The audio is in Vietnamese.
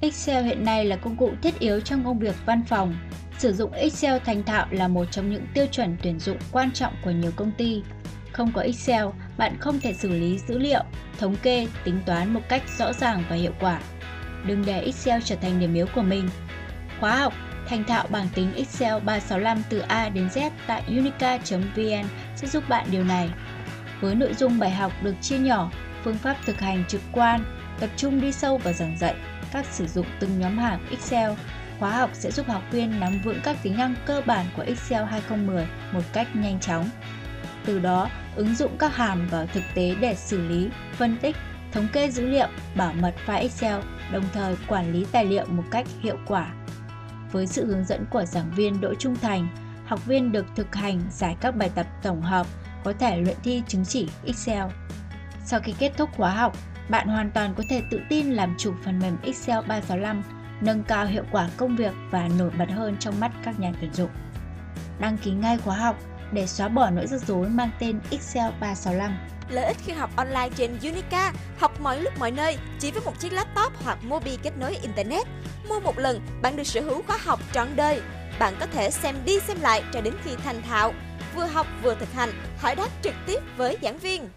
Excel hiện nay là công cụ thiết yếu trong công việc văn phòng. Sử dụng Excel thành thạo là một trong những tiêu chuẩn tuyển dụng quan trọng của nhiều công ty. Không có Excel, bạn không thể xử lý dữ liệu, thống kê, tính toán một cách rõ ràng và hiệu quả. Đừng để Excel trở thành điểm yếu của mình. Khóa học Thành thạo bảng tính Excel 365 từ A đến Z tại unica.vn sẽ giúp bạn điều này. Với nội dung bài học được chia nhỏ, phương pháp thực hành trực quan, tập trung đi sâu vào giảng dạy, cách sử dụng từng nhóm hàng Excel, khóa học sẽ giúp học viên nắm vững các tính năng cơ bản của Excel 2010 một cách nhanh chóng. Từ đó, ứng dụng các hàm vào thực tế để xử lý, phân tích, thống kê dữ liệu, bảo mật file Excel, đồng thời quản lý tài liệu một cách hiệu quả. Với sự hướng dẫn của giảng viên Đỗ Trung Thành, học viên được thực hành giải các bài tập tổng hợp có thể luyện thi chứng chỉ Excel. Sau khi kết thúc khóa học, bạn hoàn toàn có thể tự tin làm chủ phần mềm Excel 365, nâng cao hiệu quả công việc và nổi bật hơn trong mắt các nhà tuyển dụng. Đăng ký ngay khóa học để xóa bỏ nỗi rắc rối mang tên Excel 365. Lợi ích khi học online trên Unica, học mọi lúc mọi nơi chỉ với một chiếc laptop hoặc mobi kết nối Internet. Mua một lần, bạn được sở hữu khóa học trọn đời. Bạn có thể xem đi xem lại cho đến khi thành thạo. Vừa học vừa thực hành, hỏi đáp trực tiếp với giảng viên.